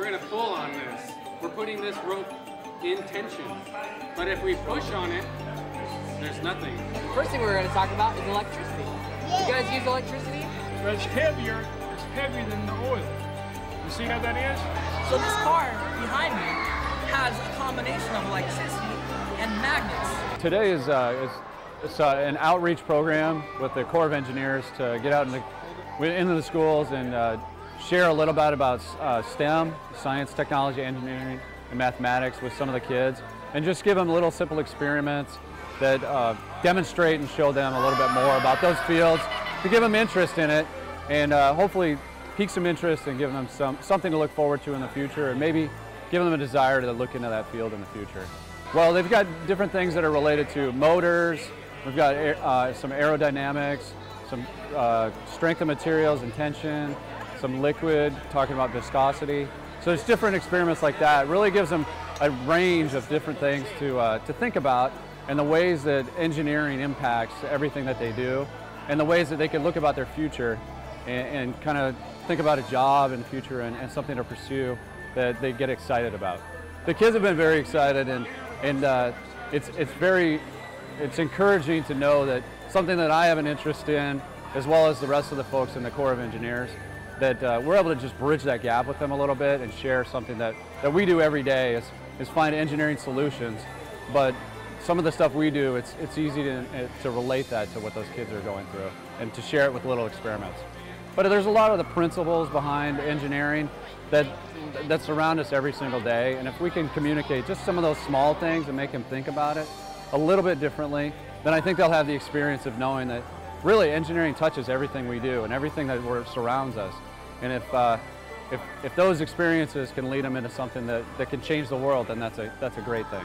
we're gonna pull on this. We're putting this rope in tension. But if we push on it, there's nothing. The First thing we're going to talk about is electricity. You guys use electricity? But it's heavier, it's heavier than the oil. You see how that is? So this car behind me has a combination of electricity and magnets. Today is, uh, is it's, uh, an outreach program with the Corps of Engineers to get out into, into the schools and uh, share a little bit about uh, STEM, science, technology, engineering, and mathematics with some of the kids, and just give them little simple experiments that uh, demonstrate and show them a little bit more about those fields to give them interest in it and uh, hopefully pique some interest and give them some, something to look forward to in the future and maybe give them a desire to look into that field in the future. Well, they've got different things that are related to motors, we've got uh, some aerodynamics, some uh, strength of materials and tension, some liquid, talking about viscosity. So it's different experiments like that. It really gives them a range of different things to, uh, to think about and the ways that engineering impacts everything that they do and the ways that they can look about their future and, and kind of think about a job in the future and, and, something to pursue that they get excited about. The kids have been very excited and, and uh, it's, it's very, it's encouraging to know that something that I have an interest in as well as the rest of the folks in the Corps of Engineers that uh, we're able to just bridge that gap with them a little bit and share something that, that we do every day is, is find engineering solutions. But some of the stuff we do, it's, it's easy to, to relate that to what those kids are going through and to share it with little experiments. But there's a lot of the principles behind engineering that, that surround us every single day. And if we can communicate just some of those small things and make them think about it a little bit differently, then I think they'll have the experience of knowing that really engineering touches everything we do and everything that surrounds us. And if, uh, if, if those experiences can lead them into something that, that can change the world, then that's a, that's a great thing.